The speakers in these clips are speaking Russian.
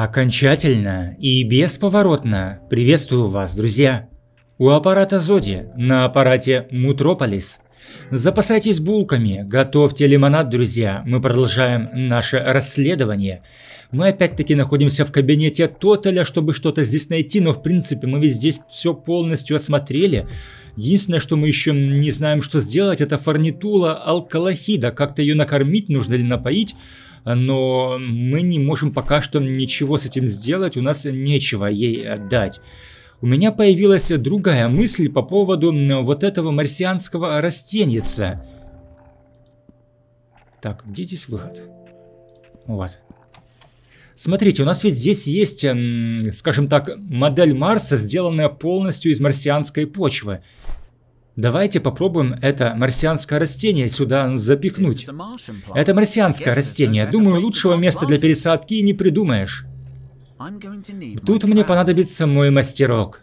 Окончательно и бесповоротно приветствую вас, друзья. У аппарата Зоди на аппарате Мутрополис. Запасайтесь булками, готовьте лимонад, друзья. Мы продолжаем наше расследование. Мы опять-таки находимся в кабинете Тоталя, чтобы что-то здесь найти, но в принципе мы ведь здесь все полностью осмотрели. Единственное, что мы еще не знаем, что сделать, это фарнитула алкалахида. Как-то ее накормить нужно или напоить но мы не можем пока что ничего с этим сделать, у нас нечего ей отдать. У меня появилась другая мысль по поводу вот этого марсианского растеница. Так, где здесь выход? Вот. Смотрите, у нас ведь здесь есть, скажем так, модель Марса, сделанная полностью из марсианской почвы. Давайте попробуем это марсианское растение сюда запихнуть. Это марсианское растение. Думаю, лучшего места для пересадки не придумаешь. Тут мне понадобится мой мастерок.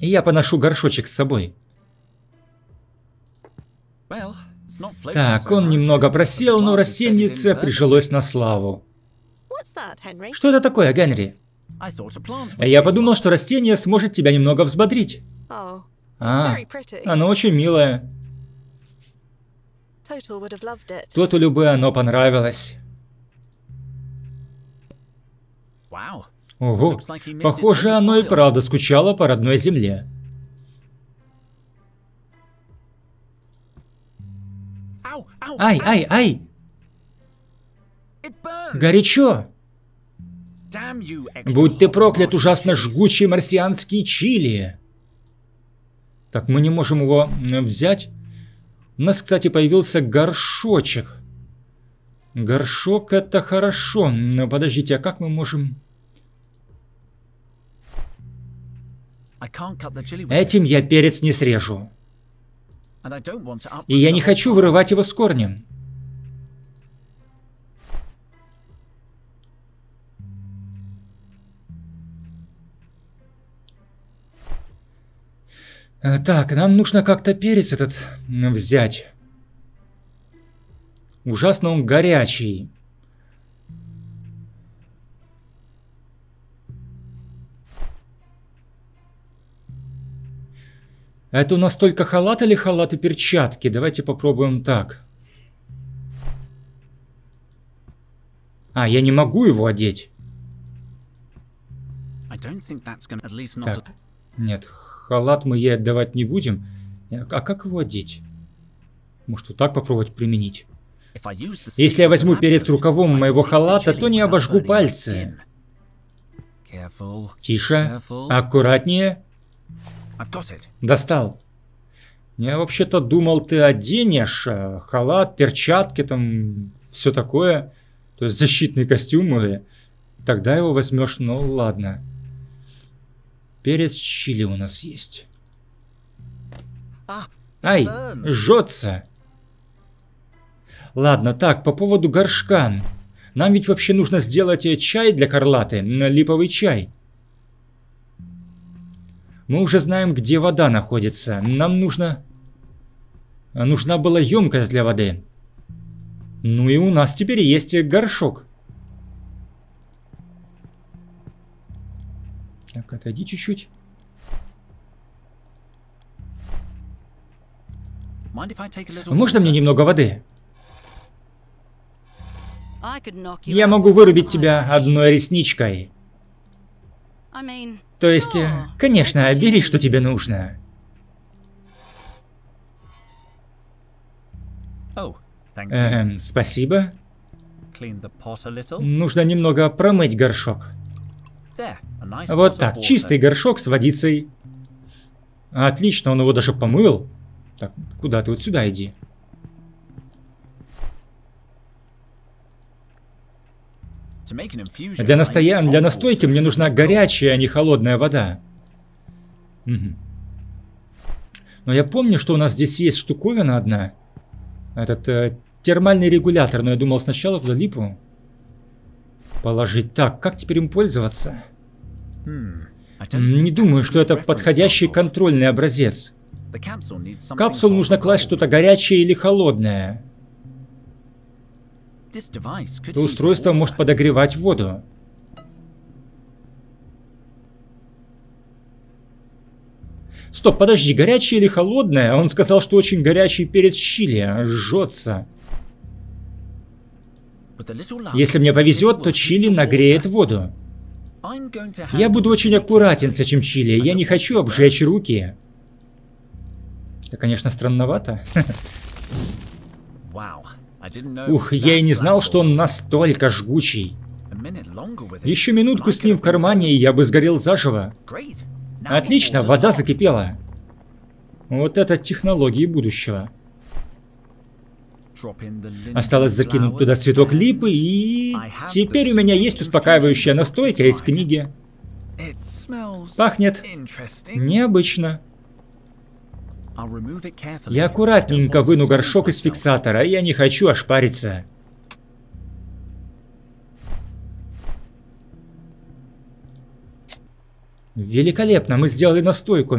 И я поношу горшочек с собой. Так, он немного просел, но растенице прижилось на славу. Что это такое, Генри? Я подумал, что растение сможет тебя немного взбодрить. А, оно очень милое. Тоталю бы оно понравилось. Ого, похоже, оно и правда скучало по родной земле. Ай, ай, ай! Горячо! Будь ты проклят, ужасно жгучий марсианский чили! Так, мы не можем его взять. У нас, кстати, появился горшочек. Горшок это хорошо. Но подождите, а как мы можем... Этим я перец не срежу. И я не хочу вырывать его с корнем. Так, нам нужно как-то перец этот взять. Ужасно он горячий. Это у нас только халат или халат и перчатки? Давайте попробуем так. А, я не могу его одеть. Так, нет, халат мы ей отдавать не будем. А как его одеть? Может, вот так попробовать применить? Если я возьму перец рукавом моего халата, то не обожгу пальцы. Тише, аккуратнее. Достал. Я вообще-то думал, ты оденешь э, халат, перчатки, там, все такое. То есть защитные костюмы. Тогда его возьмешь, ну ладно. Перец чили у нас есть. Ай, жжется. Ладно, так, по поводу горшка. Нам ведь вообще нужно сделать э, чай для Карлаты, липовый чай. Мы уже знаем, где вода находится. Нам нужно... Нужна была емкость для воды. Ну и у нас теперь есть горшок. Так, отойди чуть-чуть. Можно мне немного воды? Я могу вырубить тебя одной ресничкой. То есть, э, конечно, бери, что тебе нужно. Эм, спасибо. Нужно немного промыть горшок. Вот так, чистый горшок с водицей. Отлично, он его даже помыл. Так, куда ты? Вот сюда иди. Для, настоя... для настойки мне нужна горячая, а не холодная вода. Угу. Но я помню, что у нас здесь есть штуковина одна. Этот э, термальный регулятор, но я думал сначала туда липу положить. Так, как теперь им пользоваться? Не думаю, что это подходящий контрольный образец. В капсулу нужно класть что-то горячее или холодное. Это устройство может подогревать воду. Стоп, подожди, горячее или холодное? Он сказал, что очень горячий перец чили, жжется. Если мне повезет, то чили нагреет воду. Я буду очень аккуратен с этим чили, я не хочу обжечь руки. Это, конечно, странновато. Ух, я и не знал, что он настолько жгучий. Еще минутку с ним в кармане, и я бы сгорел заживо. Отлично, вода закипела. Вот это технологии будущего. Осталось закинуть туда цветок липы, и... Теперь у меня есть успокаивающая настойка из книги. Пахнет необычно. Я аккуратненько выну горшок из фиксатора, я не хочу ошпариться. Великолепно, мы сделали настойку.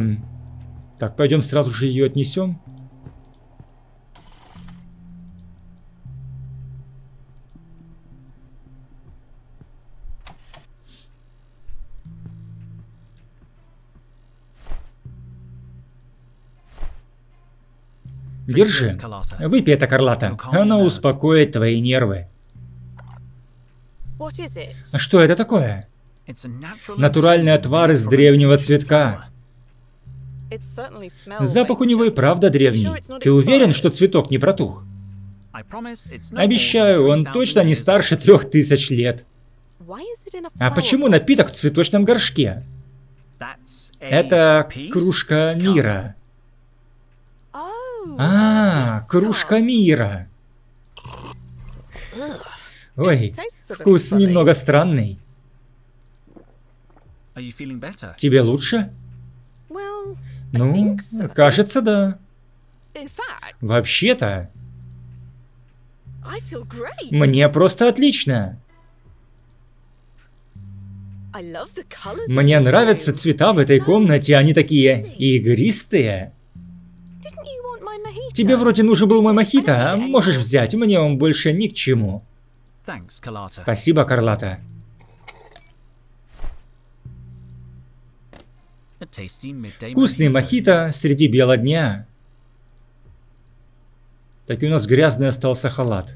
Так, пойдем сразу же ее отнесем. Держи. Выпей это, Карлата. Оно успокоит твои нервы. Что это такое? Натуральный отвар из древнего цветка. Запах у него и правда древний. Ты уверен, что цветок не протух? Обещаю, он точно не старше трех тысяч лет. А почему напиток в цветочном горшке? Это кружка мира. А, кружка мира. Ой, вкус немного странный. Тебе лучше? Ну, кажется, да. Вообще-то, мне просто отлично. Мне нравятся цвета в этой комнате, они такие игристые. Тебе вроде нужен был мой мохито, а можешь взять, мне он больше ни к чему. Спасибо, Карлата. Вкусный мохито среди бела дня. Так и у нас грязный остался халат.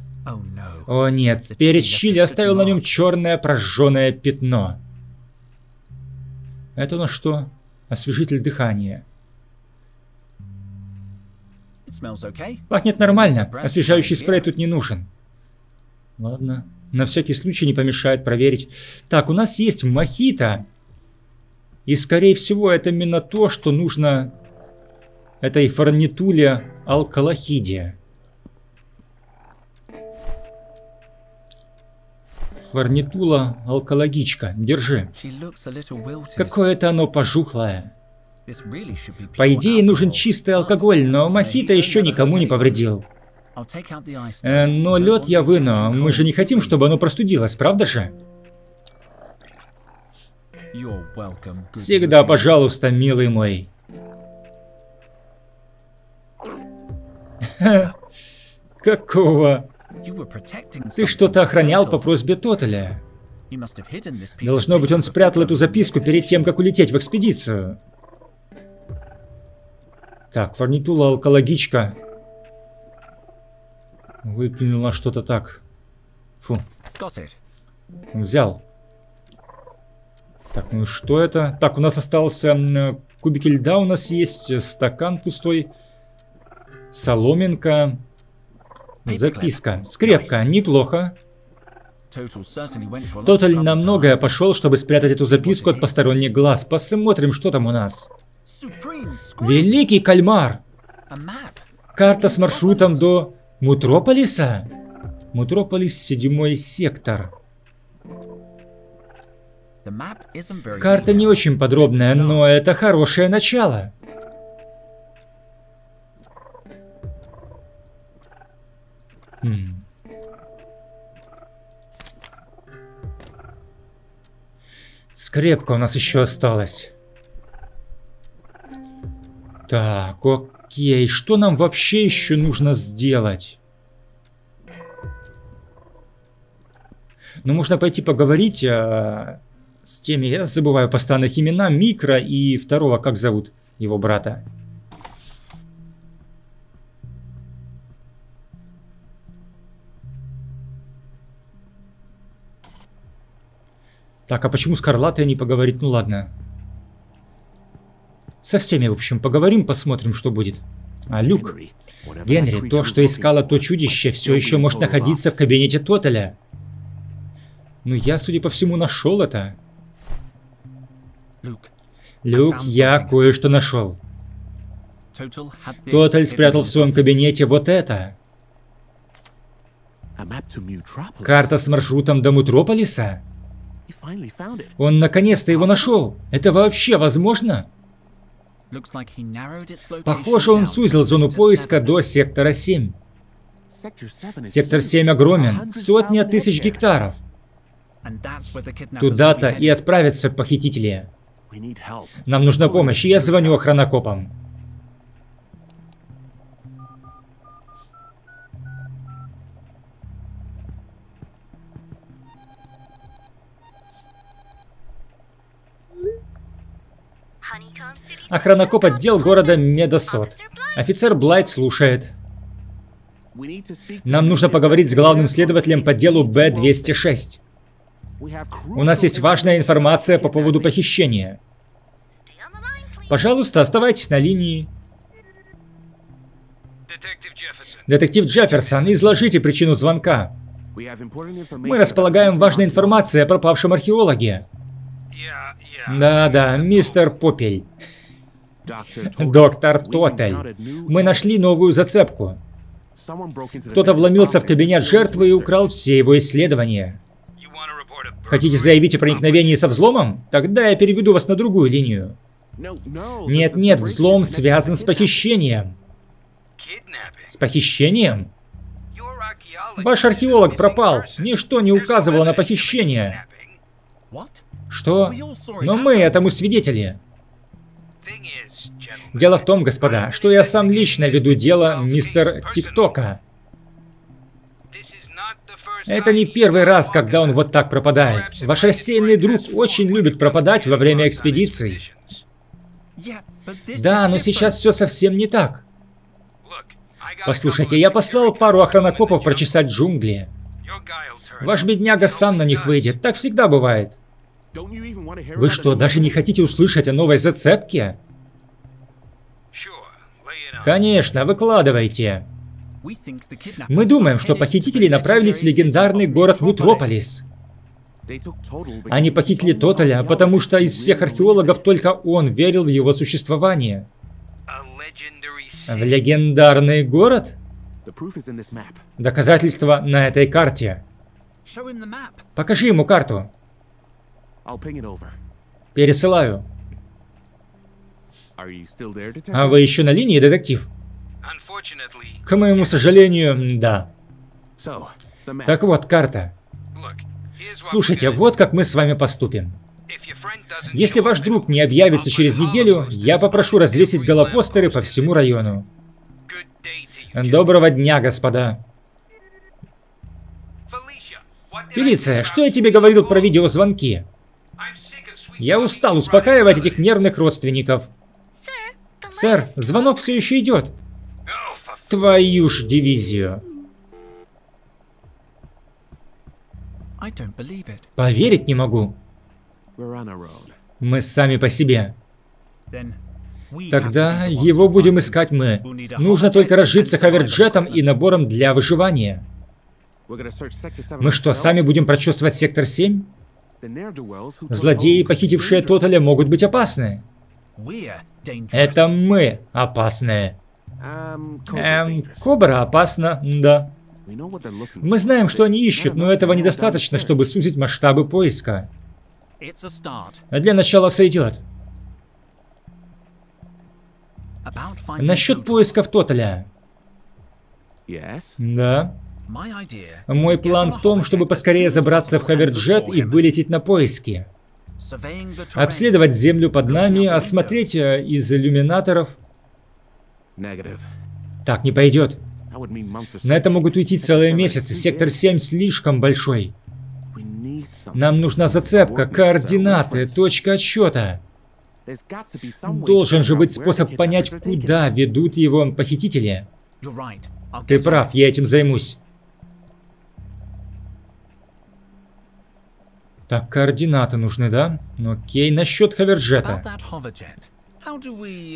О нет, перец чили оставил на нем черное прожженное пятно. Это у нас что? Освежитель дыхания. Пахнет нормально, освежающий спрей тут не нужен. Ладно, на всякий случай не помешает проверить. Так, у нас есть мохито. И скорее всего это именно то, что нужно этой форнитуле алкалохиде. Форнитула алкологичка, держи. Какое-то оно пожухлое. По идее нужен чистый алкоголь, но мохито еще никому не повредил. Э, но лед я выну, мы же не хотим, чтобы оно простудилось, правда же? Всегда пожалуйста, милый мой. Какого? Ты что-то охранял по просьбе Тоталя. Должно быть, он спрятал эту записку перед тем, как улететь в экспедицию. Так, фарнитула алкологичка. Выплюнула что-то так. Фу. Взял. Так, ну что это? Так, у нас остался кубики льда, у нас есть стакан пустой, соломинка, записка, скрепка, неплохо. Тоталь на многое пошел, чтобы спрятать эту записку от посторонних глаз. Посмотрим, что там у нас. Великий кальмар! Карта с маршрутом до Мутрополиса? Мутрополис, седьмой сектор. Карта не очень подробная, но это хорошее начало. Хм. Скрепка у нас еще осталась. Так, окей, что нам вообще еще нужно сделать? Но можно пойти поговорить а, с теми, я забываю постоянно их имена, Микро и второго, как зовут его брата. Так, а почему с Карлатой не поговорить? Ну ладно. Со всеми, в общем, поговорим, посмотрим, что будет. А, Люк. Генри, то, что искало то чудище, все еще может находиться в кабинете Тоталя. Ну, я, судя по всему, нашел это. Люк, я кое-что нашел. Тоталь спрятал в своем кабинете вот это. Карта с маршрутом до Мутрополиса? Он наконец-то его нашел. Это вообще возможно? Похоже, он сузил зону поиска до сектора 7. Сектор 7 огромен, сотня тысяч гектаров. Туда-то и отправятся похитители. Нам нужна помощь, и я звоню охранокопам. Охранокоп отдел города Медосот. Офицер Блайт слушает. Нам нужно поговорить с главным следователем по делу Б-206. У нас есть важная информация по поводу похищения. Пожалуйста, оставайтесь на линии. Детектив Джефферсон, изложите причину звонка. Мы располагаем важной информацией о пропавшем археологе. Да-да, мистер Попель. Доктор Тотель. Мы нашли новую зацепку. Кто-то вломился в кабинет жертвы и украл все его исследования. Хотите заявить о проникновении со взломом? Тогда я переведу вас на другую линию. Нет-нет, взлом связан с похищением. С похищением? Ваш археолог пропал. Ничто не указывало на похищение. Что? Но мы этому свидетели. Дело в том, господа, что я сам лично веду дело мистер ТикТока. Это не первый раз, когда он вот так пропадает. Ваш рассеянный друг очень любит пропадать во время экспедиций. Да, но сейчас все совсем не так. Послушайте, я послал пару охранокопов прочесать джунгли. Ваш бедняга сам на них выйдет, так всегда бывает. Вы что, даже не хотите услышать о новой зацепке? Конечно, выкладывайте. Мы думаем, что похитители направились в легендарный город Мутрополис. Они похитили Тоталя, потому что из всех археологов только он верил в его существование. В легендарный город? Доказательства на этой карте. Покажи ему карту. Пересылаю. А вы еще на линии, детектив? К моему сожалению, да. Так вот, карта. Слушайте, вот как мы с вами поступим. Если ваш друг не объявится через неделю, я попрошу развесить голопостеры по всему району. Доброго дня, господа. Фелиция, что я тебе говорил про видеозвонки? Я устал успокаивать этих нервных родственников. Сэр, звонок все еще идет. Твою ж дивизию. Поверить не могу. Мы сами по себе. Тогда его будем искать мы. Нужно только разжиться хаверджетом и набором для выживания. Мы что, сами будем прочувствовать сектор 7? Злодеи, похитившие Тоталя, могут быть опасны. Это мы опасные. Эм, Кобра опасна, да. Мы знаем, что они ищут, но этого недостаточно, чтобы сузить масштабы поиска. Для начала сойдет. Насчет поисков Тоталя. Да. Мой план в том, чтобы поскорее забраться в Хаверджет и вылететь на поиски. Обследовать землю под нами, осмотреть э, из иллюминаторов. Так не пойдет. На это могут уйти целые месяцы. Сектор 7 слишком большой. Нам нужна зацепка, координаты, точка отсчета. Должен же быть способ понять, куда ведут его похитители. Ты прав, я этим займусь. Так, координаты нужны, да? Ну, окей, насчет ховерджета.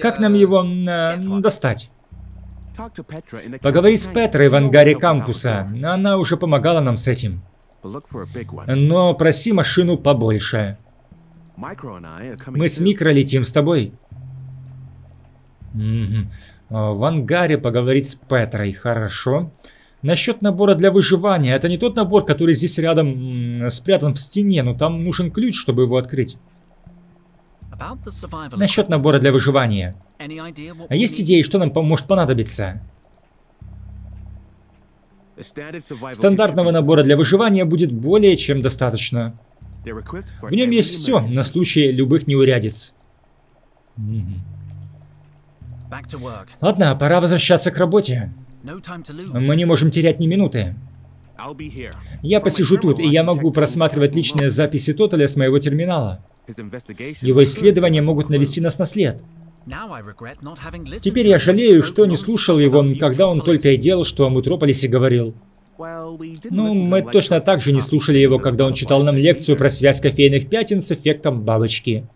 Как нам его э, достать? Поговори с Петрой в ангаре кампуса. Она уже помогала нам с этим. Но проси машину побольше. Мы с Микро летим с тобой. Угу. В ангаре поговорить с Петрой. Хорошо. Насчет набора для выживания. Это не тот набор, который здесь рядом спрятан в стене, но там нужен ключ, чтобы его открыть. Насчет набора для выживания. А есть идеи, что нам может понадобиться? Стандартного набора для выживания будет более чем достаточно. В нем есть все на случай любых неурядиц. Ладно, пора возвращаться к работе. Мы не можем терять ни минуты. Я посижу тут, и я могу просматривать личные записи Тоталя с моего терминала. Его исследования могут навести нас на след. Теперь я жалею, что не слушал его, когда он только и делал, что о Мутрополисе говорил. Ну, мы точно так же не слушали его, когда он читал нам лекцию про связь кофейных пятен с эффектом бабочки.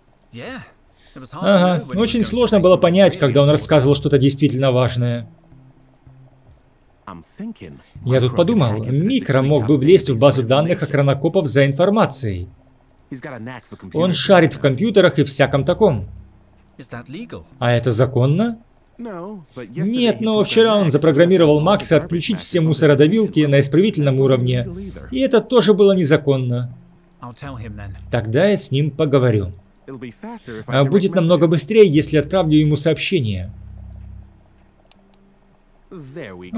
Ага, очень сложно было понять, когда он рассказывал что-то действительно важное. Я тут подумал, Микро мог бы влезть в базу данных окранокопов за информацией. Он шарит в компьютерах и всяком таком. А это законно? Нет, но вчера он запрограммировал Макса отключить все мусородавилки на исправительном уровне. И это тоже было незаконно. Тогда я с ним поговорю. А будет намного быстрее, если отправлю ему сообщение.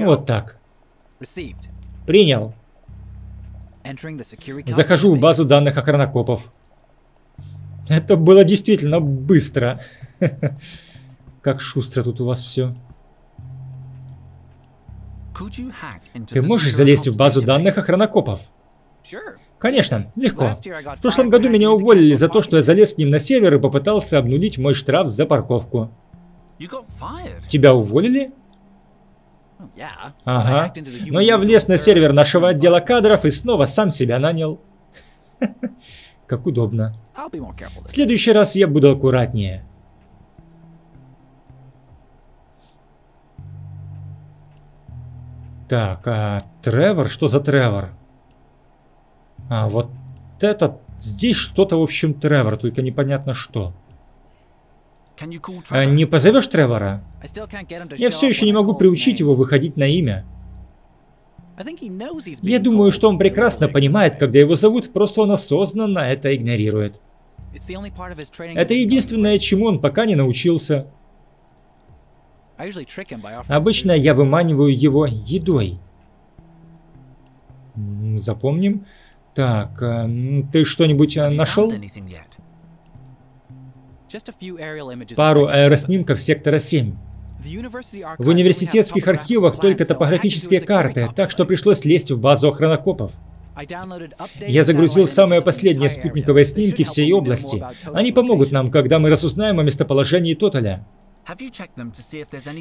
Вот так. Принял. Захожу в базу данных охранокопов. Это было действительно быстро. Как шустро тут у вас все. Ты можешь залезть в базу данных охранокопов? Конечно, легко. В прошлом году меня уволили за то, что я залез к ним на сервер и попытался обнулить мой штраф за парковку. Тебя уволили? Ага. Но я влез на сервер нашего отдела кадров и снова сам себя нанял. Как удобно. В следующий раз я буду аккуратнее. Так, а Тревор? Что за Тревор? А, вот этот... Здесь что-то, в общем, Тревор, только непонятно что. А не позовешь Тревора? Я все еще не могу приучить его выходить на имя. Я думаю, что он прекрасно понимает, когда его зовут, просто он осознанно это игнорирует. Это единственное, чему он пока не научился. Обычно я выманиваю его едой. Запомним. Так, э, ты что-нибудь э, нашел? Пару аэроснимков сектора 7. В университетских архивах только топографические карты, так что пришлось лезть в базу охранокопов. Я загрузил самые последние спутниковые снимки всей области. Они помогут нам, когда мы разузнаем о местоположении Тоталя.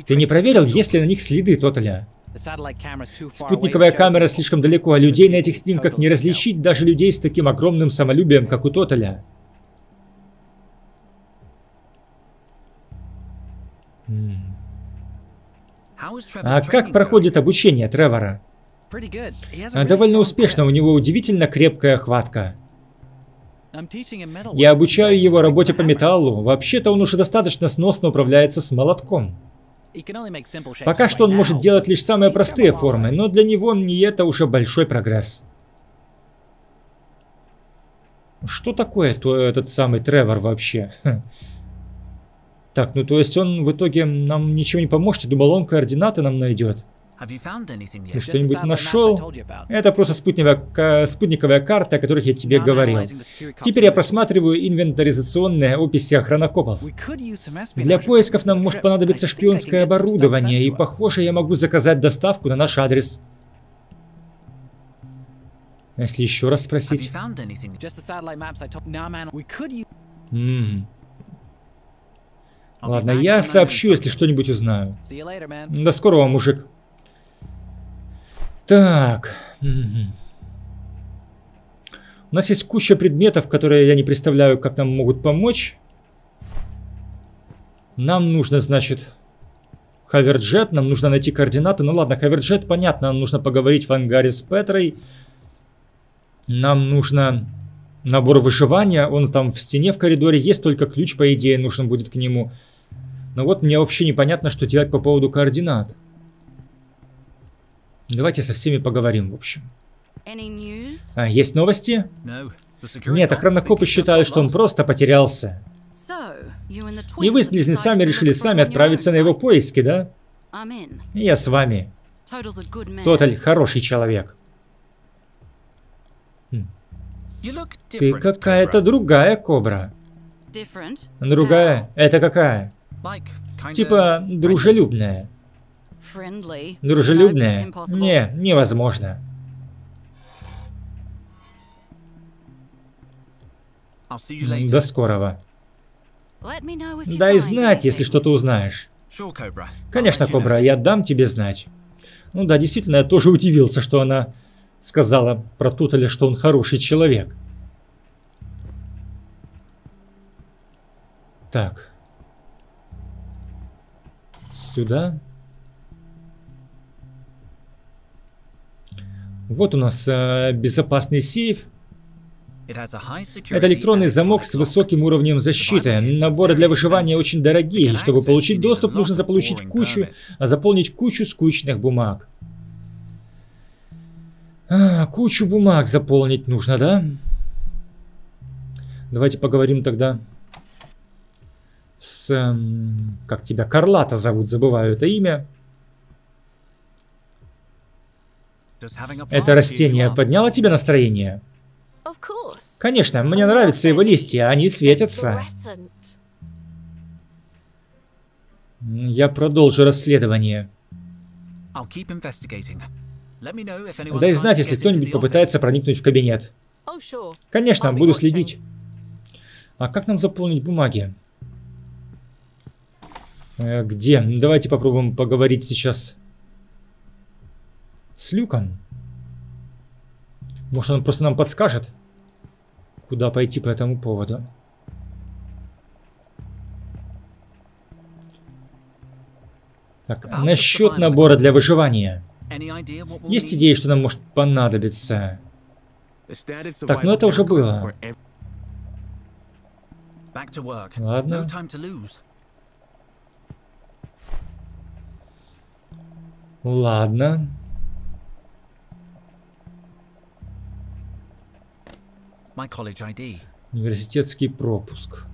Ты не проверил, есть ли на них следы Тоталя? Спутниковая камера слишком далеко, а людей на этих снимках не различить даже людей с таким огромным самолюбием, как у Тоталя. А как проходит обучение Тревора? Довольно успешно, у него удивительно крепкая хватка. Я обучаю его работе по металлу. Вообще-то он уже достаточно сносно управляется с молотком. Пока что он может делать лишь самые простые формы, но для него не это уже большой прогресс. Что такое то, этот самый Тревор вообще? Так, ну то есть он в итоге нам ничего не поможет, думал он координаты нам найдет. Ты что-нибудь нашел? Это просто спутниковая, спутниковая карта, о которых я тебе говорил. Теперь я просматриваю инвентаризационные описи охранокопов. Для поисков нам может понадобиться шпионское оборудование, и похоже, я могу заказать доставку на наш адрес. Если еще раз спросить. found anything? Ладно, я сообщу, если что-нибудь узнаю. До скорого, мужик. Так. У нас есть куча предметов, которые я не представляю, как нам могут помочь. Нам нужно, значит, Хаверджет, нам нужно найти координаты. Ну ладно, Хаверджет, понятно, нам нужно поговорить в ангаре с Петрой. Нам нужно набор выживания, он там в стене в коридоре есть, только ключ, по идее, нужен будет к нему. Но вот мне вообще непонятно, что делать по поводу координат. Давайте со всеми поговорим, в общем. А, есть новости? Нет, just считают, got что он просто потерялся. И вы с близнецами решили сами отправиться на его поиски, да? Я с вами. Тоталь хороший человек. Look Ты какая-то другая кобра. Другая? Это какая? Типа дружелюбная. Дружелюбная? Не, невозможно. До скорого. Дай знать, если что-то узнаешь. Конечно. Кобра, я дам тебе знать. Ну да, действительно, я тоже удивился, что она сказала про Туталя, что он хороший человек. Так. Сюда. Вот у нас э, безопасный сейф. Это электронный замок с высоким уровнем защиты. Наборы для выживания очень дорогие, и чтобы получить доступ, нужно заполучить кучу, а заполнить кучу скучных бумаг. А, кучу бумаг заполнить нужно, да? Давайте поговорим тогда с... как тебя? Карлата зовут, забываю это имя. Это растение подняло тебе настроение? Конечно, мне нравятся его листья, они светятся. Я продолжу расследование. Дай знать, если кто-нибудь попытается проникнуть в кабинет. Oh. Конечно, буду следить. А как нам заполнить бумаги? Э, Где? Ну, Давайте попробуем поговорить сейчас с Люком. Может, он просто нам подскажет, куда пойти по этому поводу. Так, About насчет набора для выживания. Есть идеи, что нам может понадобиться? Так, ну это уже было. Ладно. No time to lose. Ладно. My college ID. Университетский пропуск.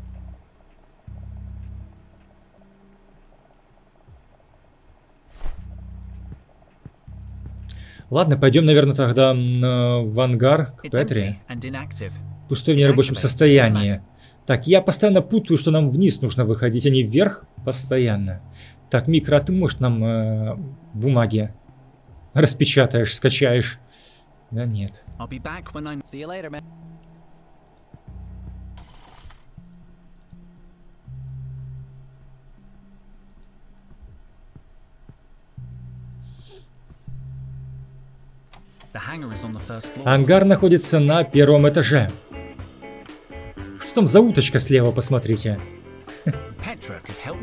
Ладно, пойдем, наверное, тогда в ангар к Петре. Пустой в нерабочем состоянии. Так, я постоянно путаю, что нам вниз нужно выходить, а не вверх постоянно. Так, Микро, а ты, может, нам э, бумаги распечатаешь, скачаешь? Да нет. Later. Ангар находится на первом этаже. Что там за уточка слева, посмотрите.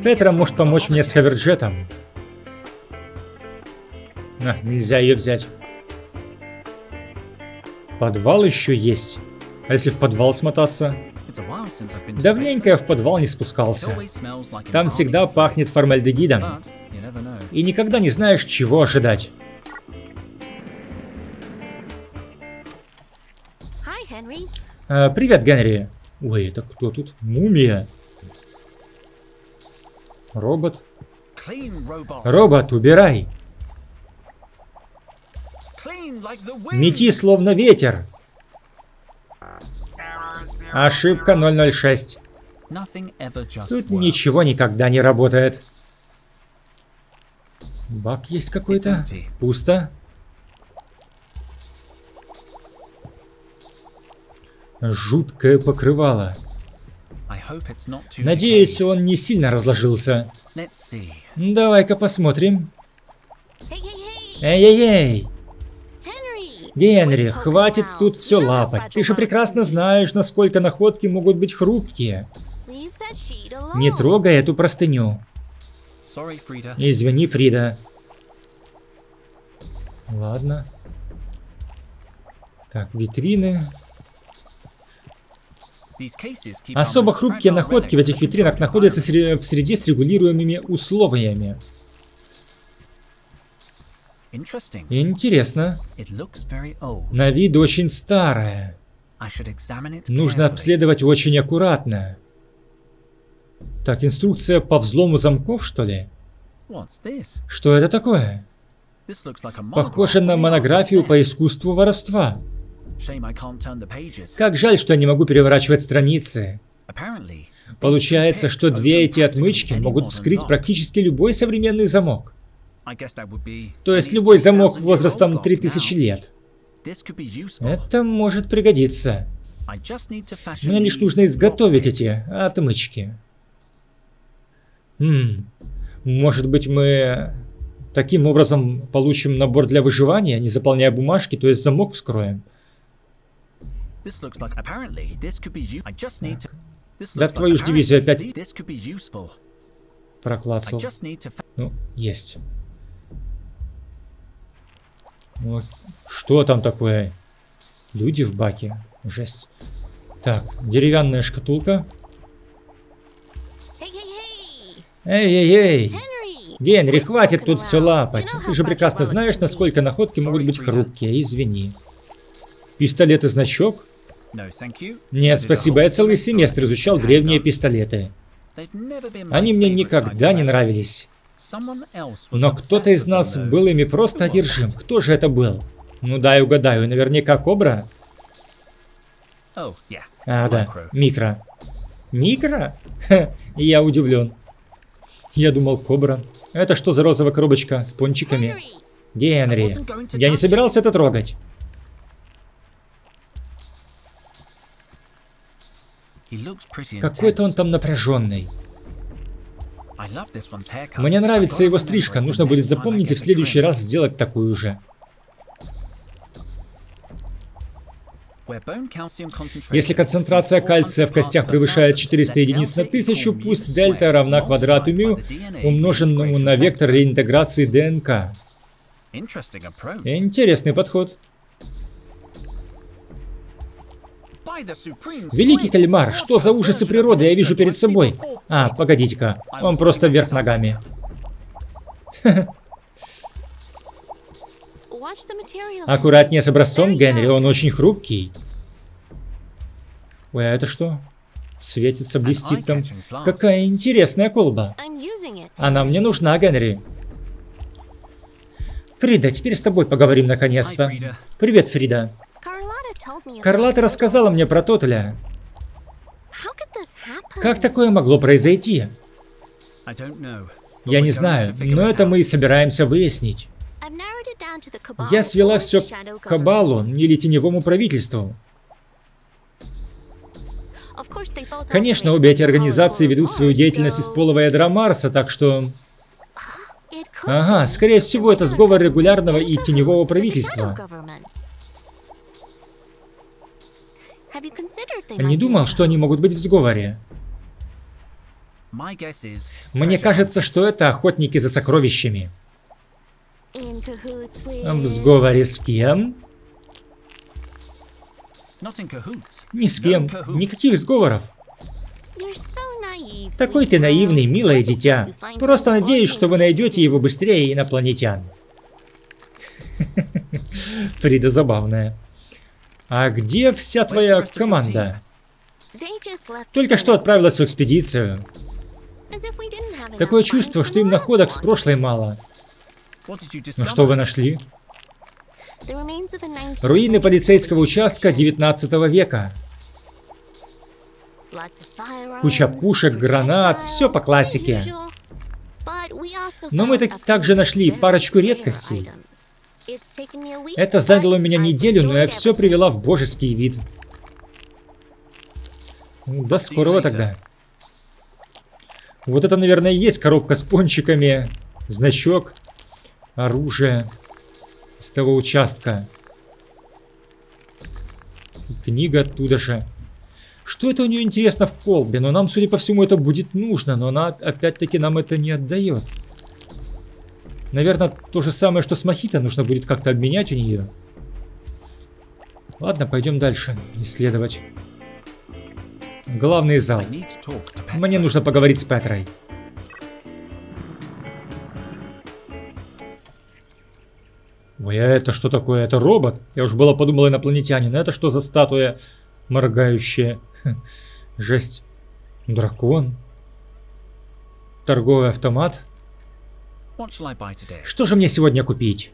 Петра может помочь мне с. Хаверджетом. А, нельзя ее взять. Подвал еще есть. А если в подвал смотаться? Давненько я в подвал не спускался. Там всегда пахнет формальдегидом. И никогда не знаешь, чего ожидать. Hi, Henry. А, привет, Генри. Ой, это кто тут? Мумия. Робот. Робот, убирай. Мети словно ветер. Ошибка 006. Nothing ever just Тут ничего никогда не работает. Бак есть какой-то? Пусто. Жуткое покрывало. Надеюсь, он не сильно разложился. Let's see. Давай-ка посмотрим. Hey! Эй-эй-эй! Henry! Генри, хватит тут все лапать. Ты же прекрасно знаешь, насколько находки могут быть хрупкие. Не трогай эту простыню. Извини, Фрида. Ладно. Так, витрины. Особо хрупкие находки в этих витринах находятся в среде с регулируемыми условиями. Интересно. На вид очень it Нужно обследовать очень аккуратно. Так, инструкция по взлому замков, что ли? Что это такое? Похоже на монографию по искусству воровства. Как жаль, что я не могу переворачивать страницы. Получается, что две эти отмычки могут вскрыть практически любой современный замок. То есть любой замок 3000 year возрастом old lock 3000 now. лет. Это может пригодиться. Мне лишь нужно изготовить эти отмычки. Хм, может быть мы таким образом получим набор для выживания, не заполняя бумажки, то есть замок вскроем. This looks like apparently this could be u- I just need to This Да looks like твою ж дивизию опять This could be useful. I проклацал. just need to fa- Ну, есть. Ну, что там такое? Люди в баке. Жесть. Так, деревянная шкатулка. Hey, hey, hey! Эй-эй-эй! Henry! Генри, хватит тут все лапать. You Ты же прекрасно знаешь, насколько находки могут быть хрупкие. Извини. Пистолет и значок? Нет, спасибо, я целый семестр изучал древние пистолеты. Been my Они мне никогда не нравились. Но кто-то из нас был ими просто одержим. Кто же это был? Ну дай угадаю, наверняка Кобра? Oh. А, да. Микро. Микро? Ха, я удивлен. Я думал, Кобра. Это что за розовая коробочка с пончиками? Генри, я не собирался это трогать. Какой-то он там напряженный. Мне нравится его стрижка. Нужно будет запомнить и в следующий раз сделать такую же. Если концентрация кальция в 400 костях превышает thousand, 400 then единиц на delta тысячу, equal пусть mu дельта равна квадрату мю, умноженному на вектор реинтеграции ДНК. Интересный подход. Великий кальмар, что за ужасы природы я вижу перед собой? А, погодите-ка, он просто вверх ногами. Аккуратнее с образцом, Генри, он очень хрупкий. Ой, а это что? Светится, блестит там. Какая интересная колба. Она мне нужна, Генри. Фрида, теперь с тобой поговорим наконец-то. Привет, Фрида. Карлата рассказала мне про happen? Как такое могло произойти? Я не знаю, но это мы и собираемся выяснить. Я свела все к Кабалу или Теневому правительству. Конечно, обе эти организации ведут свою деятельность из полого ядра Марса, так что... Ага, скорее всего, это сговор регулярного и теневого правительства. Не думал, что они могут быть в сговоре. Мне кажется, что это охотники за сокровищами. В сговоре с кем? Ни с кем. Никаких сговоров. Такой ты наивный, милое дитя. Просто надеюсь, что вы найдете его быстрее инопланетян. Фрида забавная. А где вся твоя команда? Только что отправилась в экспедицию. Такое чувство, что им находок с прошлой мало. You Ну что вы нашли? The remains of a 19th Руины полицейского участка station. 19 века. Куча пушек, гранат, всё по классике. Но мы так- также нашли парочку редкостей. Это заняло у меня неделю, но я все привела в божеский вид. Ну, до скорого тогда. Вот это, наверное, и есть коробка с пончиками. Значок. Оружие. С того участка. Книга оттуда же. Что это у нее интересно в колбе? Но нам, судя по всему, это будет нужно. Но она, опять-таки, нам это не отдает. Наверное, то же самое, что с Мохито. Нужно будет как-то обменять у нее. Ладно, пойдем дальше исследовать. Главный зал. Мне нужно поговорить с Петрой. Ой, а это что такое? Это робот? Я уж было подумал инопланетянин. Это что за статуя моргающая? Хм, Жесть. Дракон. Торговый автомат. Что же мне сегодня купить?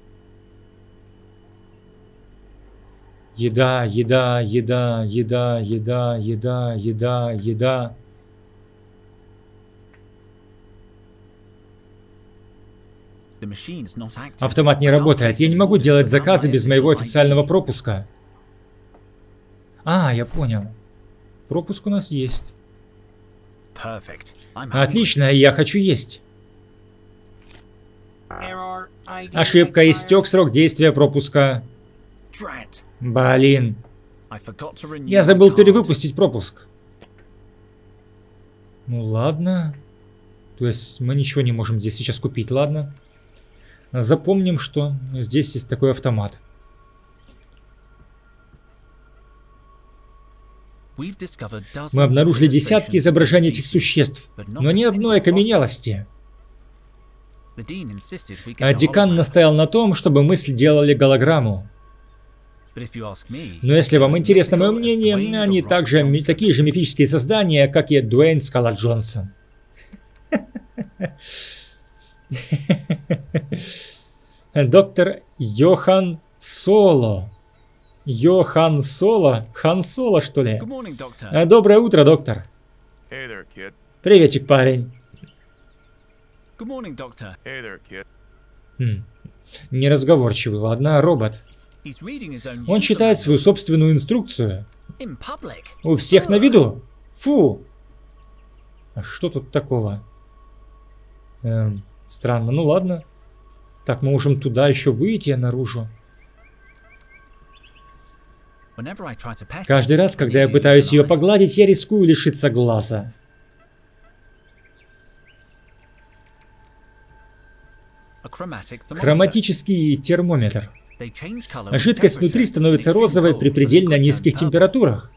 Еда, еда, еда, еда, еда, еда, еда, еда. Автомат не работает. Я не могу делать заказы без моего официального пропуска. А, я понял. Пропуск у нас есть. Отлично, я хочу есть. Ошибка, истек срок действия пропуска. Блин, я забыл перевыпустить пропуск. Ну ладно. То есть мы ничего не можем здесь сейчас купить, ладно. Запомним, что здесь есть такой автомат. Мы обнаружили десятки изображений этих существ, но ни одной окаменелости. А декан настоял на том, чтобы мы сделали голограмму. Но если вам интересно мое мнение, они также такие же мифические создания, как и Дуэйн Скала Джонсон. Доктор Йохан Соло. Йохан Соло? Хан Соло, что ли? Morning. Э, Доброе утро, доктор. Hey there, kid. Приветик, парень. Good morning, Doctor. Hey there, kid. Хм. Неразговорчивый, ладно, робот. He's reading his own Он читает свою собственную инструкцию. in public. У всех на виду. Фу. А что тут такого? Эм, странно. Ну ладно. Так, мы можем туда еще выйти наружу. Whenever I try to pet Каждый раз, когда я пытаюсь ее погладить, я рискую лишиться глаза. Хроматический термометр. Жидкость внутри становится розовой при предельно низких температурах.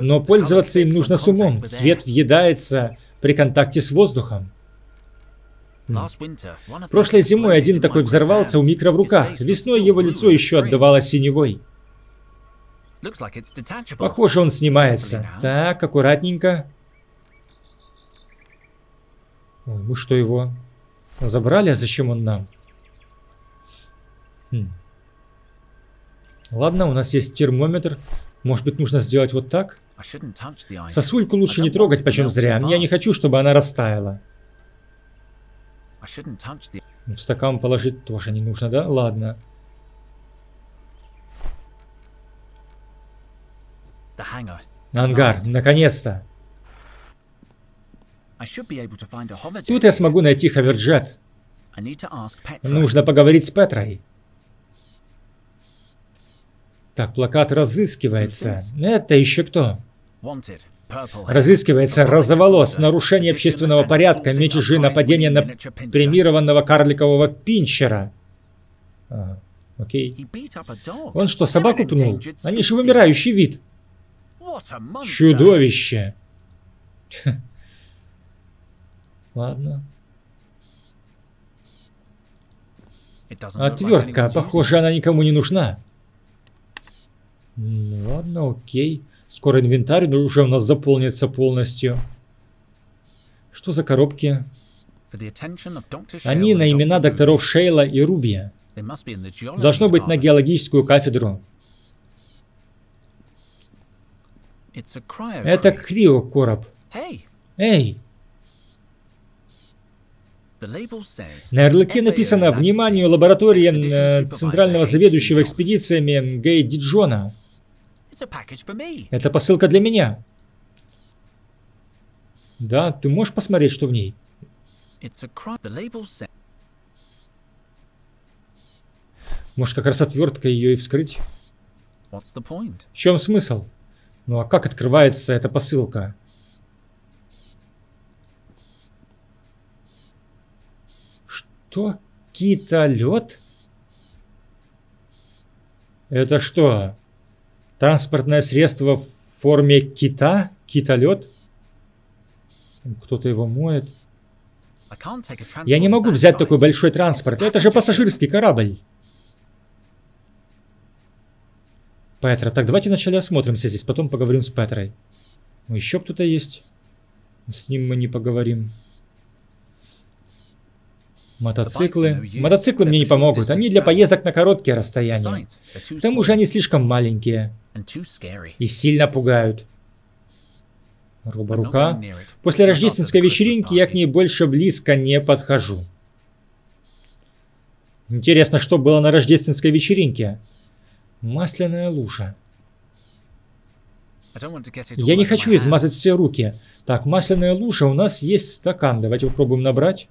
Но пользоваться им нужно с умом. Цвет въедается при контакте с воздухом. Прошлой зимой один такой взорвался у. Микро в руках. Весной его лицо еще spring. отдавалось синевой. Похоже, он снимается. Так, аккуратненько. Ой, мы что, его забрали? А зачем он нам? Хм. Ладно, у нас есть термометр. Может быть, нужно сделать вот так? Сосульку лучше не трогать почем зря. Я не хочу, чтобы она растаяла. The В стакан положить тоже не нужно, да? Ладно. Ангар, наконец-то. Тут я смогу найти хаверджет. Нужно поговорить с Петрой. Так, плакат разыскивается. Это еще кто? Разыскивается розоволос, нарушение общественного порядка, мятежи, нападение на премированного карликового пинчера. А, окей. Он что, собаку пнул? Они же вымирающий вид. Чудовище. Ладно. Отвертка. Похоже, она никому не нужна. Ну, ладно, окей. Скоро инвентарь уже у нас заполнится полностью. Что за коробки? Они на имена докторов Шейла и Рубия. Должно быть на геологическую кафедру. Это криокороб. Эй, на ярлыке написано «Вниманию лаборатории э, Центрального заведующего экспедициями Гей Диджона». Это посылка для меня. Да, ты можешь посмотреть, что в ней? Может, как раз отверткой ее и вскрыть? В чем смысл? Ну а как открывается эта посылка? Что? Китолет? Это что? Транспортное средство в форме кита? Китолет? Кто-то его моет. Я не могу взять такой большой транспорт. Это же пассажирский корабль. Петра. Так, давайте вначале осмотримся здесь, потом поговорим с Петрой. Еще кто-то есть. С ним мы не поговорим. Мотоциклы. Мотоциклы мне не помогут. Они для поездок на короткие расстояния. К тому же они слишком маленькие и сильно пугают. Роборука. it. После рождественской вечеринки я к ней больше близко не подхожу. Интересно, что было на рождественской вечеринке? Масляная лужа. Я не хочу измазать все руки. Так, масляная лужа, у нас есть стакан. Давайте попробуем набрать.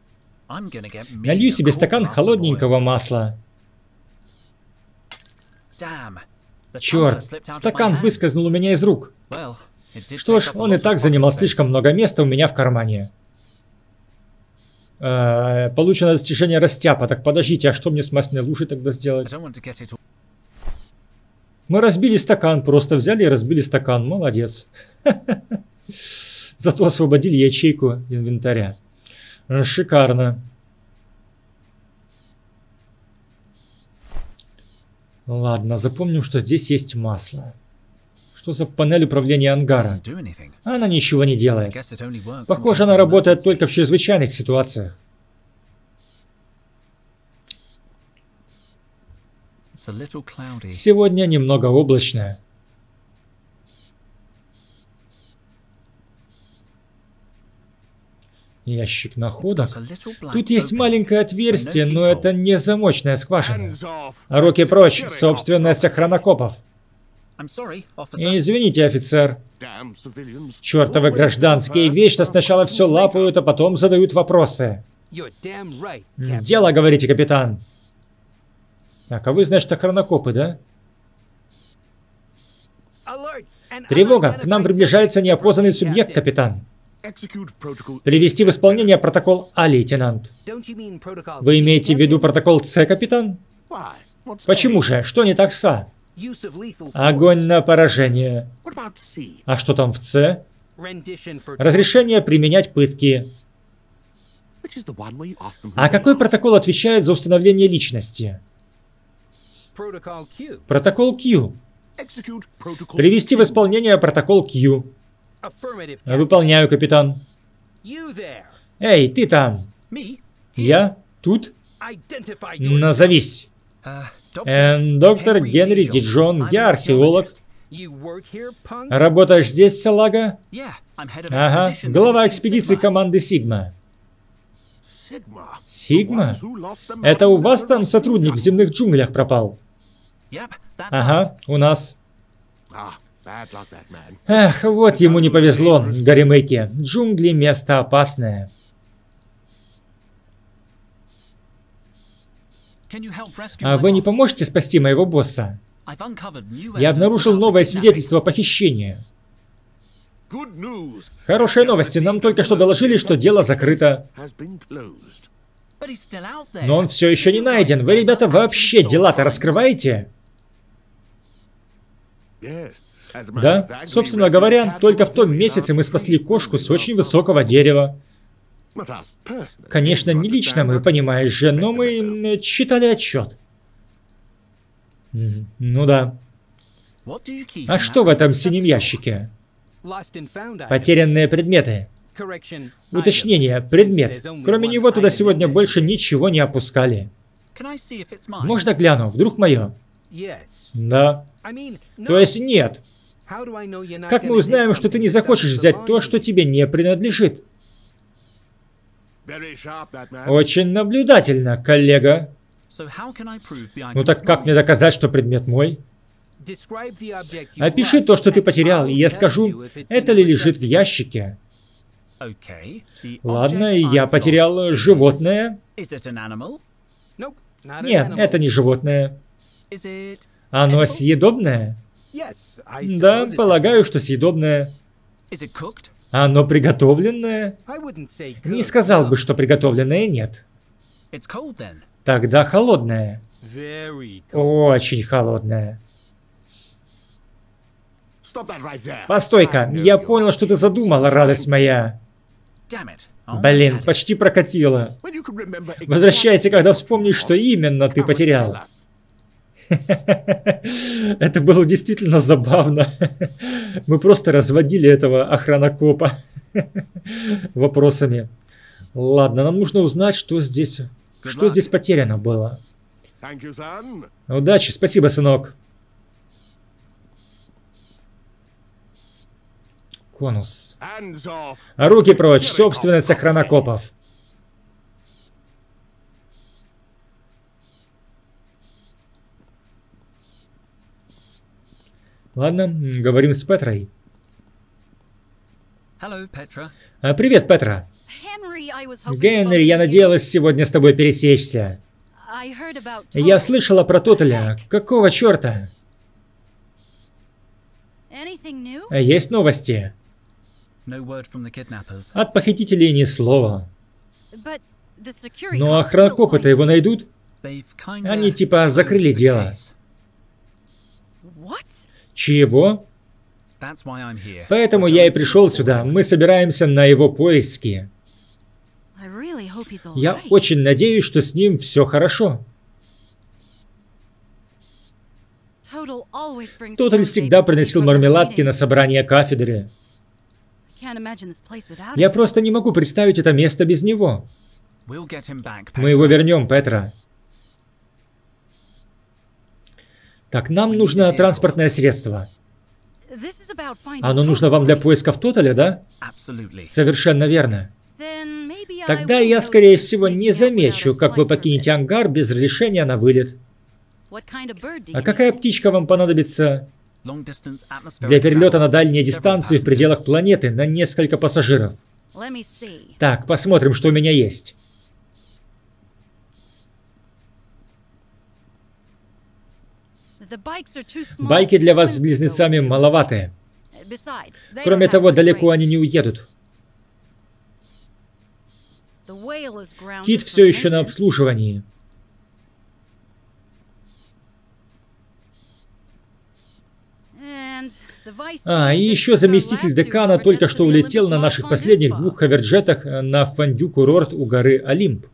Налью себе стакан холодненького масла. Черт, стакан выскользнул у меня из рук. Что ж, он и так занимал слишком много места у меня в кармане. Э, Получено достижение растяпа. Так подождите, а что мне с масляной лужей тогда сделать? Мы разбили стакан, просто взяли и разбили стакан. Молодец. Зато освободили ячейку инвентаря. Э, Шикарно. Ладно, запомним, что здесь есть масло. Что за панель управления ангара? Она ничего не делает. Похоже, она работает только в чрезвычайных ситуациях. Сегодня немного облачно. Ящик находок. Тут есть маленькое отверстие, но это не замочная скважина. Руки прочь, собственность охранокопов. Извините, офицер. Чертовы гражданские вечно сначала все лапают, а потом задают вопросы. Дело, говорите, капитан. Так, а вы, значит, охранокопы, да? Тревога, к нам приближается неопознанный субъект, капитан. Привести в исполнение протокол А, лейтенант. Вы имеете в виду протокол С, капитан? Почему же? Что не так с А? Огонь на поражение. А что там в С? Разрешение применять пытки. А какой протокол отвечает за установление личности? Протокол Q. Привести в исполнение протокол Q. Выполняю, капитан. Эй, ты там. Я тут? Назовись. Uh, Эм, доктор Генри. Диджон, я археолог. Работаешь здесь, салага? Ага, глава экспедиции команды Сигма. Сигма? Это у вас там сотрудник в земных джунглях пропал? Ага, у нас. Эх, вот ему не повезло, Горемыке. Джунгли – место опасное. А вы не поможете спасти моего босса? Я обнаружил новое свидетельство о похищении. Хорошие новости. Нам только что доложили, что дело закрыто. Но он все еще не найден. Вы, ребята, вообще дела-то раскрываете? Да, собственно говоря, только в том месяце мы спасли кошку с очень высокого дерева. Конечно, не лично мы, понимаешь же, но мы читали отчет. Ну да. А что в этом синем ящике? Потерянные предметы. Уточнение. Предмет. Кроме него туда сегодня больше ничего не опускали. Можно гляну? Вдруг мое? Да. То есть нет. Как мы узнаем, что ты не захочешь взять то, что тебе не принадлежит? Очень наблюдательно, коллега. Ну так как мне доказать, что предмет мой? Опиши то, что ты потерял, и я скажу, это ли лежит в ящике. Ладно, я потерял животное. Нет, это не животное. Оно съедобное? Да, полагаю, что съедобное. Оно приготовленное? I wouldn't say Не сказал бы, что приготовленное нет. Тогда холодное. Очень холодное. Постой-ка, я понял, что ты задумала, радость моя. Almost Блин, почти remember Возвращайся, когда вспомнишь, что именно ты потерял. Это было действительно забавно. Мы просто разводили этого охранокопа вопросами. Ладно, нам нужно узнать, что здесь, что здесь потеряно было. Удачи, спасибо, сынок. Конус. Off. Руки прочь, собственность охранокопов. Ладно, говорим с Петрой. Hello, Petra. А, Привет, Петра. Генри, я надеялась сегодня с тобой пересечься. Я слышала про Тоталя. Какого черта? А, Есть новости. От похитителей ни слова. Но will охранокопы-то find его найдут? Они типа закрыли дело. Чего? Поэтому я и пришел сюда. Мы собираемся на его поиски. Я очень надеюсь, что с ним все хорошо. Тоталь всегда приносил мармеладки на собрание кафедры. Я просто не могу представить это место без него. Мы его вернем, Петра. Так, нам нужно транспортное средство. Оно нужно вам для right? поисков Тоталя, да? Совершенно верно. Тогда я, скорее всего, не замечу, как вы покинете ангар без разрешения на вылет. А какая птичка вам понадобится для перелета на дальние дистанции в пределах планеты на несколько пассажиров? Так, посмотрим, что у меня есть. Байки для вас с близнецами маловаты. Кроме того, далеко они не уедут. Кит все еще на обслуживании. А, и еще заместитель декана только что улетел на наших последних двух хаверджетах э, на фондю-курорт у горы Олимп.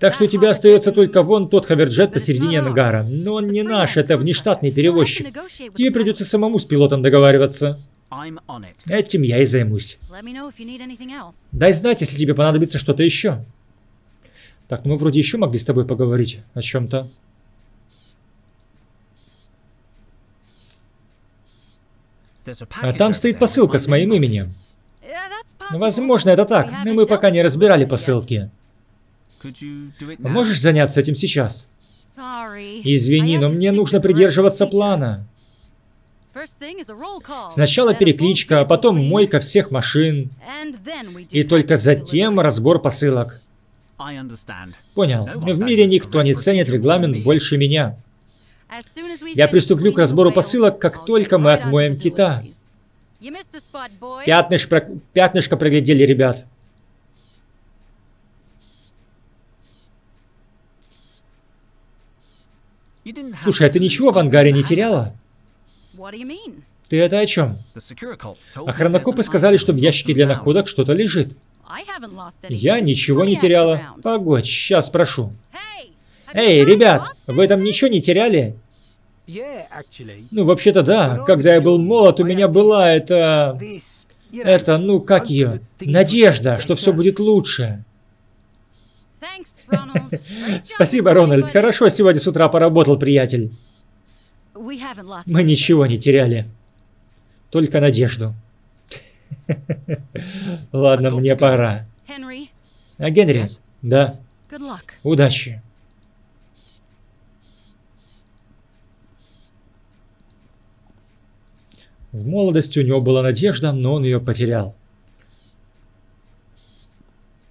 Так что у тебя остается только вон тот хаверджет посередине ангара. Но он не наш, это внештатный перевозчик. Тебе придется самому с пилотом договариваться. Этим я и займусь. Дай знать, если тебе понадобится что-то еще. Так, ну мы вроде еще могли с тобой поговорить о чем-то. А там стоит посылка с моим именем. Возможно, это так, но мы пока не разбирали посылки. Could you do it now? Можешь заняться этим сейчас? Извини, но мне нужно придерживаться плана. Сначала перекличка, а потом мойка всех машин. И только затем разбор посылок. Понял. В мире никто не ценит регламент больше меня. Я приступлю к разбору посылок, как только мы отмоем кита. Пятныш про- Пятнышко проглядели, ребят. Слушай, а ты ничего в ангаре не теряла? Ты это о чем? Охранокопы an сказали, что в ящике для находок что-то лежит. Я ничего не теряла. Погодь, сейчас you Эй, ребят, вы там anything? ничего не теряли? Ну, вообще-то да. Когда я был молод, у меня была эта... Это, ну, как ее? Надежда, что все будет лучше. Спасибо, Рональд. Хорошо сегодня с утра поработал, приятель. Мы ничего не теряли. Только надежду. Ладно, мне пора. А Генри? Да. Удачи. В молодости у него была надежда, но он ее потерял.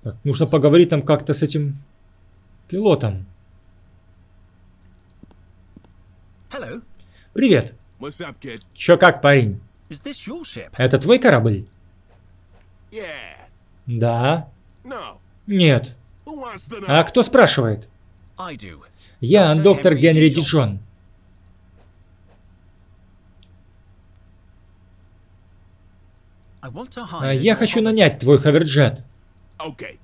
Так, нужно поговорить там как-то с этим пилотом. Hello. Привет. What's up, kid? Чё как, парень? Is this your ship? Это твой корабль? Yeah. Да. No. Нет. А кто спрашивает? I do. Я Доктор доктор Генри Диджон. А. Я хочу нанять твой ховерджет. Okay.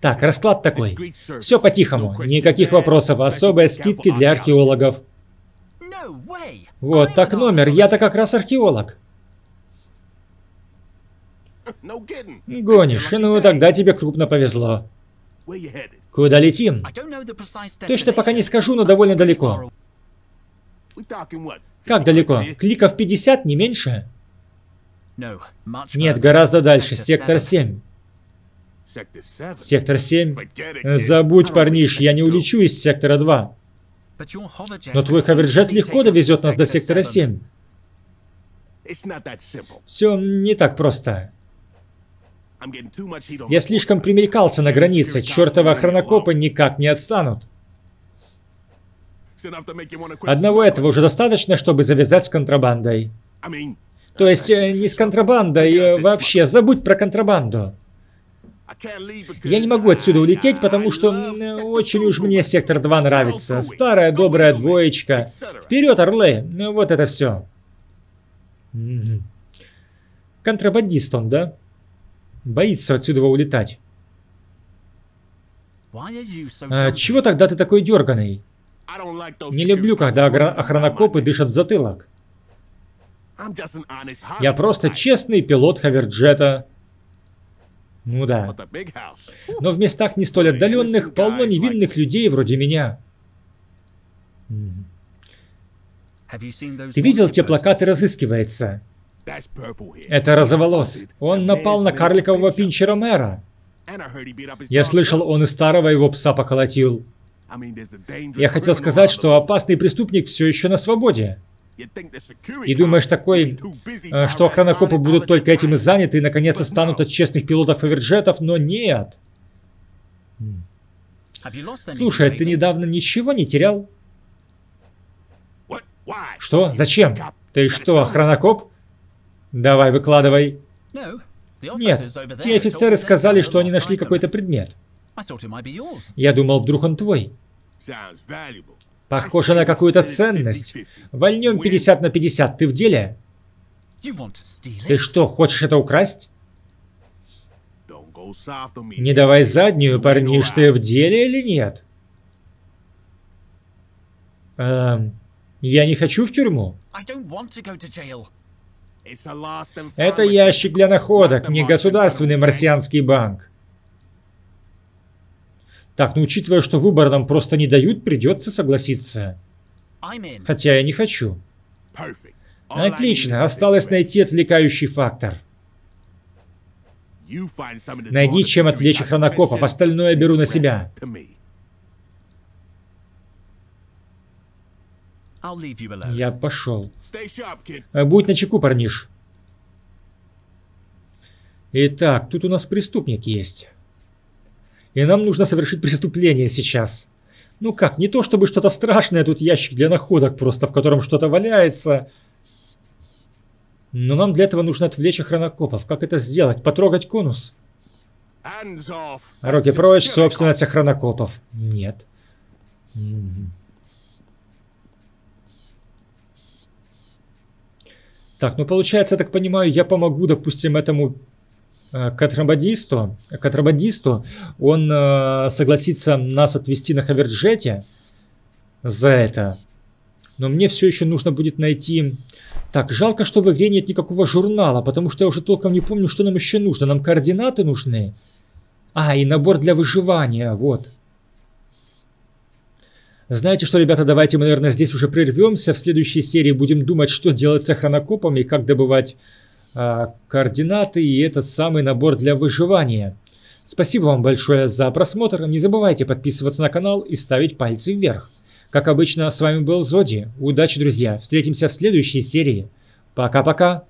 Так, расклад такой. Все по-тихому, никаких вопросов, особые скидки для археологов. Вот так номер, я-то как раз археолог. Гонишь, ну тогда тебе крупно повезло. Куда летим? Точно пока не скажу, но довольно далеко. Как 50 далеко? Кликов 50, не меньше? Нет, гораздо дальше, сектор seven. 7. Sector 7. Сектор 7? Forget it, kid. Забудь, парниш, я не улечу из сектора 2. But your hoverjet Но твой ховерджет легко довезет нас до сектора seven. 7. It's not that simple. Все не так просто. Я слишком примелькался на границе, чертовы охранокопы никак не отстанут. Одного этого уже достаточно, чтобы завязать с контрабандой. То есть э, не с контрабандой, э, вообще, забудь про контрабанду. Я не могу отсюда улететь, потому что очень уж мне сектор 2 нравится. Старая добрая двоечка. Вперед, орлы! Ну вот это все. Контрабандист он, да? Боится отсюда улетать. А, чего тогда ты такой дерганый? Не люблю, когда охранокопы дышат в затылок. Я просто честный пилот Хаверджета. Ну да. Но в местах не столь отдаленных полно невинных людей вроде меня. Ты видел те плакаты «Разыскивается»? Это розоволосый. Он напал на карликового пинчера. мэра. Я слышал, он и старого его пса поколотил. Я хотел сказать, что опасный преступник все еще на свободе. И думаешь такой, э, что охранокопы будут только этим и заняты и наконец But станут от честных пилотов Хаверджетов, но нет. Слушай, ты lately? недавно ничего не терял? Что? Зачем? Ты что, охранокоп? Давай, выкладывай. Нет, те офицеры сказали, что они нашли какой-то предмет. Я думал, вдруг он твой. Похоже на какую-то ценность. Вольнем 50 на 50, ты в деле? Ты что, хочешь это украсть? Не давай заднюю, парниш, ты в деле или нет? Эм, я не хочу в тюрьму. Это ящик для находок, не государственный марсианский банк. Так, ну учитывая, что выбор нам просто не дают, придется согласиться. Хотя я не хочу. Отлично, осталось найти отвлекающий фактор. Найди, чем отвлечь attention, остальное leave беру на себя. Я пошел. Э, Будь начеку, парниш. Итак, тут у нас преступник есть. И нам нужно совершить преступление сейчас. Ну как, не то чтобы что-то страшное, тут ящик для находок просто, в котором что-то валяется. Но нам для этого нужно отвлечь охранокопов. Как это сделать? Потрогать конус? Руки прочь, собственность охранокопов. Нет. Так, ну получается, я так понимаю, я помогу, допустим, этому контрабандисту, контрабандисту, он э, согласится нас отвезти на Хаверджете за это. Но мне все еще нужно будет найти... Так, жалко, что в игре нет никакого журнала, потому что я уже толком не помню, что нам еще нужно. Нам координаты нужны. А, и набор для выживания, вот. Знаете что, ребята, давайте мы, наверное, здесь уже прервемся. В следующей серии будем думать, что делать с охранокопами, как добывать координаты и этот самый набор для выживания. Спасибо вам большое за просмотр. Не забывайте подписываться на канал и ставить пальцы вверх. Как обычно, с вами был Зоди. Удачи, друзья. Встретимся в следующей серии. Пока-пока.